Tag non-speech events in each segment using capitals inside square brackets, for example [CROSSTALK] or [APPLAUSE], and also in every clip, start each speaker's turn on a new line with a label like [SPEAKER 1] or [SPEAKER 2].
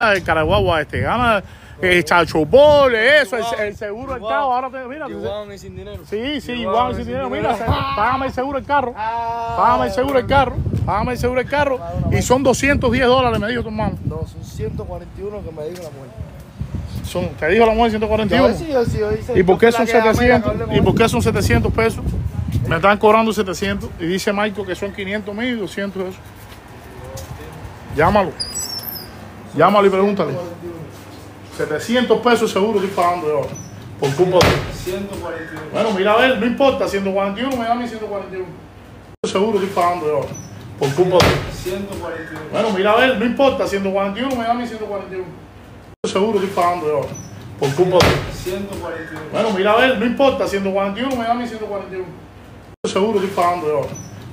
[SPEAKER 1] el caraguagua este, gana el chachopol, eso, el, el seguro del carro, ahora te, mira.
[SPEAKER 2] Igual y sin dinero.
[SPEAKER 1] Sí, sí, igual sin dinero, mira, págame el seguro del carro, págame el seguro del carro, págame el seguro del carro, y son 210 dólares, me dijo tu hermano.
[SPEAKER 2] No, son 141 que me dijo la mujer.
[SPEAKER 1] Son, te dijo la mujer 141.
[SPEAKER 2] Yo sí, yo sí, yo hice-
[SPEAKER 1] ¿Y por qué son
[SPEAKER 2] fui la que llamé,
[SPEAKER 1] 700?
[SPEAKER 2] hablé con
[SPEAKER 1] ¿Y por qué son 700 pesos? Me están cobrando 700 y dice Michael que son 500 mil y 200 eso. Llámalo. Llámalo y pregúntale. 700 pesos seguro estoy pagando yo por culpa de él.
[SPEAKER 2] 141.
[SPEAKER 1] Bueno, mira a ver, no importa, 141 me da mi 141. Seguro estoy pagando yo por culpa de él.
[SPEAKER 2] 141.
[SPEAKER 1] Bueno, mira a ver, no importa, 141 me da mi 141. Seguro estoy pagando yo por culpa de él.
[SPEAKER 2] 141.
[SPEAKER 1] Bueno, mira a ver, no importa, 141 me da mi 141. Seguro estoy pagando yo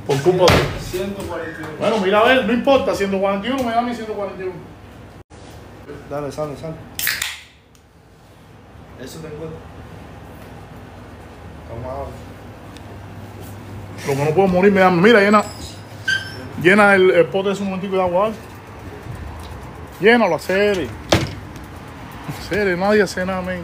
[SPEAKER 1] por culpa de él.
[SPEAKER 2] 141.
[SPEAKER 1] Bueno, mira a ver, no importa, 141 me da mi 141.
[SPEAKER 2] Dale, sale, sale. Eso te encuentro. Vamos.
[SPEAKER 1] Lo que no puedo morir me da. Mira, llena. Llena el, el pote de ese momentico de agua. Llénalo, hacer. Hacer, nadie hace nada, men.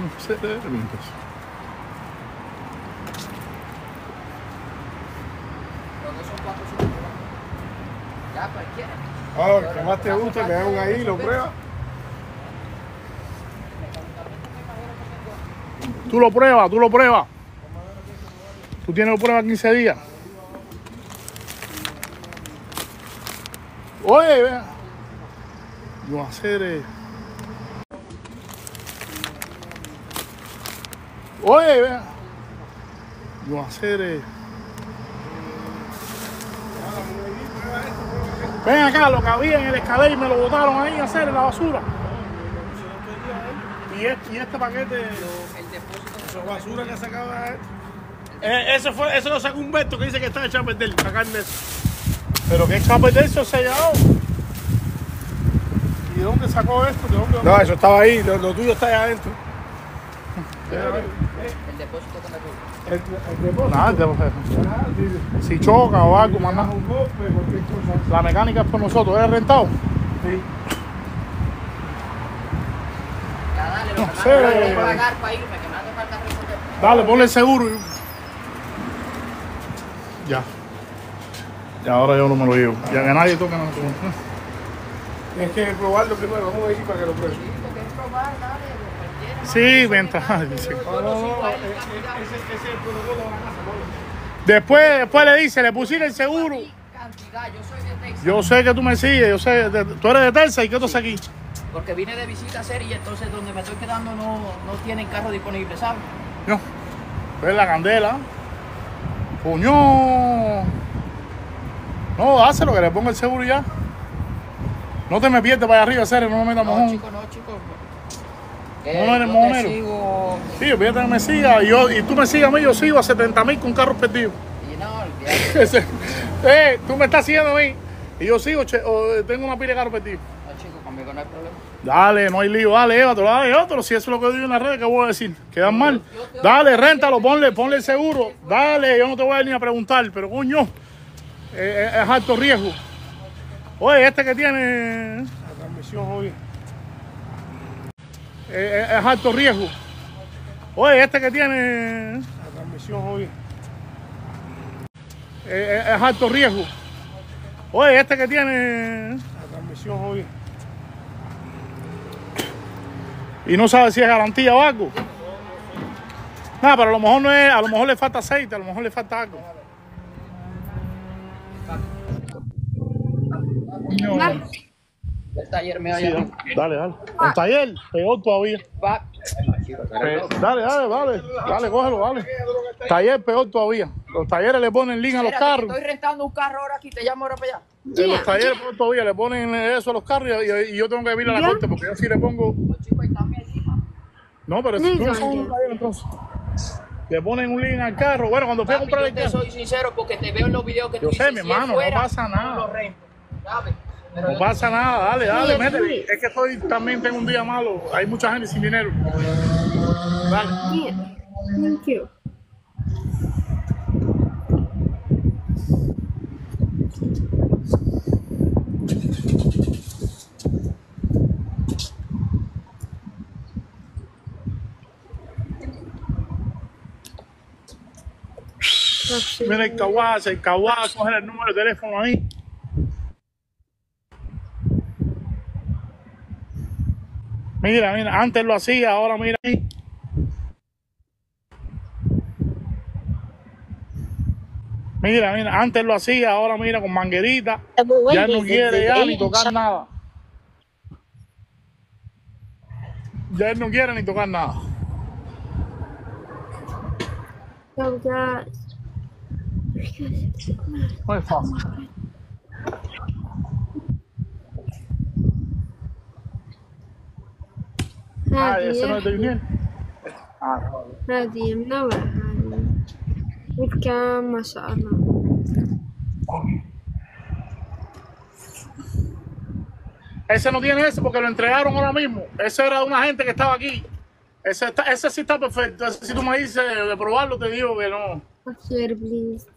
[SPEAKER 1] No. Hacer, entonces.
[SPEAKER 3] Ya cualquiera.
[SPEAKER 2] Ah, lo que más te gusta, le dan ahí, lo pruebas.
[SPEAKER 1] Tú lo pruebas, tú lo pruebas. Tú tienes lo pruebas 15 días. Oye, vea. A hacer. eh. Oye, vea. A hacer. eh. Ven acá, lo que había en el escalé y me lo botaron ahí a hacer en la basura. Y este, y este paquete.
[SPEAKER 3] El depósito.
[SPEAKER 2] Esa basura que sacaba él.
[SPEAKER 1] Eh, ese fue, eso lo sacó Humberto que dice que está echado a perder, sacarle eso. Pero que echado a perder eso sellado. ¿Y de dónde sacó esto? ¿De dónde?
[SPEAKER 2] No, eso estaba ahí, lo, lo tuyo está ahí adentro.
[SPEAKER 3] El depósito con la.
[SPEAKER 2] El, el depósito.
[SPEAKER 1] Nada, de-
[SPEAKER 2] Ah, sí.
[SPEAKER 1] si choca o algo, más nada.
[SPEAKER 2] un golpe, cualquier cosa.
[SPEAKER 1] La mecánica es por nosotros, ¿es rentado?
[SPEAKER 2] Sí.
[SPEAKER 3] Ya dale, lo
[SPEAKER 1] No
[SPEAKER 3] que más
[SPEAKER 1] sé.
[SPEAKER 3] me tengo que pagar para irme, que me hace falta resolver.
[SPEAKER 1] Dale, ponle el seguro. y- Ya. Y ahora yo no me lo llevo. Ya que nadie toca nada.
[SPEAKER 2] Tienes que probarlo primero, vamos a ir para que lo pruebes.
[SPEAKER 3] Sí, porque es probar, cualquiera.
[SPEAKER 1] Sí, ventaja. [LAUGHS] Después, después le dice, le pusieron el seguro.
[SPEAKER 3] Yo
[SPEAKER 1] sé que tú me sigues, yo sé, tú eres de Terza y ¿qué tú haces aquí?
[SPEAKER 3] Porque vine de visita a hacer y entonces donde me estoy quedando no, no tienen carro disponible, ¿sabes?
[SPEAKER 1] No. Ves la candela. Coño. No, hácelo, que le ponga el seguro ya. No te me pierdes para allá arriba, serio, no me metas
[SPEAKER 3] No,
[SPEAKER 1] mojón.
[SPEAKER 3] chico, no, chico.
[SPEAKER 1] No, no eres
[SPEAKER 3] yo
[SPEAKER 1] mojonero.
[SPEAKER 3] te sigo.
[SPEAKER 1] Sí, olvídate que me siga. Y, yo, y tú me sigas a mí, yo sigo a 70 mil con carros perdidos.
[SPEAKER 3] Y no, [LAUGHS] olvídate.
[SPEAKER 1] Eh, tú me estás siguiendo a mí. Y yo sigo, che- o, tengo una pila de carros perdidos.
[SPEAKER 3] No, chico, conmigo no hay problema.
[SPEAKER 1] Dale, no hay lío, dale, llévatelo, dale, llévatelo. Si eso es lo que digo en las redes, ¿qué voy a decir? Quedan mal. Dale, réntalo, ponle, ponle el seguro. Dale, yo no te voy a ir ni a preguntar, pero coño, eh, es alto riesgo. Oye, este que tiene
[SPEAKER 2] La transmisión, oye.
[SPEAKER 1] Eh, es alto riesgo. Oye, este que tiene
[SPEAKER 2] La transmisión, oye.
[SPEAKER 1] eh, es alto riesgo. Oye, este que tiene
[SPEAKER 2] La transmisión, oye.
[SPEAKER 1] y no sabe si es garantía o algo. Nada, pero a lo mejor no es, a lo mejor le falta aceite, a lo mejor le falta algo. Coño.
[SPEAKER 3] El taller me
[SPEAKER 1] Sí,
[SPEAKER 3] vaya.
[SPEAKER 1] dale, dale. El taller, peor todavía.
[SPEAKER 3] Va.
[SPEAKER 1] Dale, dale, dale. Dale, cógelo, dale. Taller peor todavía. Los talleres le ponen link a los
[SPEAKER 3] Espérate,
[SPEAKER 1] carros.
[SPEAKER 3] Estoy rentando un carro ahora aquí, te llamo ahora para allá.
[SPEAKER 1] Los talleres peor todavía le ponen eso a los carros y, yo tengo que ir a la corte porque yo sí le pongo.
[SPEAKER 3] Sí.
[SPEAKER 1] No, pero si tú no sabes un taller entonces. le ponen un link al carro. Bueno, cuando fui a comprar
[SPEAKER 3] yo
[SPEAKER 1] el
[SPEAKER 3] te
[SPEAKER 1] carro,
[SPEAKER 3] soy sincero porque te veo en los videos que
[SPEAKER 1] Yo
[SPEAKER 3] tú
[SPEAKER 1] sé,
[SPEAKER 3] dices,
[SPEAKER 1] mi
[SPEAKER 3] es
[SPEAKER 1] hermano, no pasa nada.
[SPEAKER 3] no lo rento, ¿sabes?
[SPEAKER 1] No pasa nada, dale, dale,
[SPEAKER 4] Sí,
[SPEAKER 1] métele.
[SPEAKER 4] sí.
[SPEAKER 1] Es que estoy, también tengo un día malo, hay mucha gente sin dinero. Dale.
[SPEAKER 4] Yeah. Thank you.
[SPEAKER 1] Mira el Kawasa, el coge el número de teléfono ahí. Mira, mira, antes lo hacía, ahora mira ahí. Mira, mira, antes lo hacía, ahora mira con manguerita. Ya no quiere ya ni tocar nada. Ya él no quiere ni tocar nada. Fácil. No es de
[SPEAKER 4] هذه
[SPEAKER 1] Junior. Ah, no.
[SPEAKER 4] هذه منورة هذه والكام ما شاء الله
[SPEAKER 1] Ese no tiene ese porque lo entregaron ahora mismo. Ese era de una gente que estaba aquí. Ese, está- ese sí está perfecto. Ese, si tú me dices de probarlo, te digo que no.
[SPEAKER 4] أخير بليز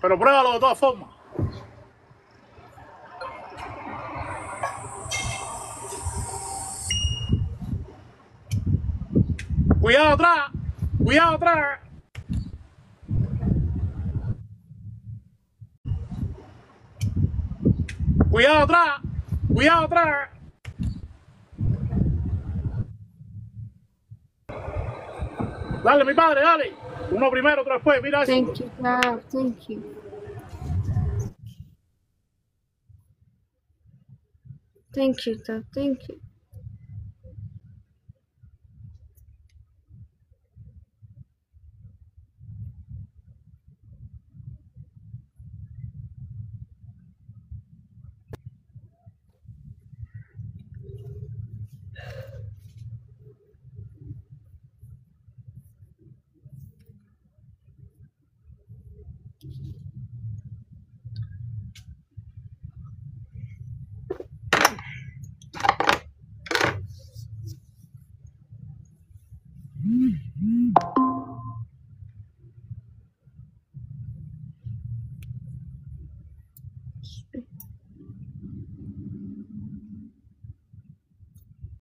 [SPEAKER 1] Pero pruébalo de todas formas. Cuidado atrás. Cuidado atrás. Cuidado atrás. Cuidado atrás. Dale, mi padre, dale. Uno primero, otro después. Mira eso.
[SPEAKER 4] Thank you God thank you Thank you thank you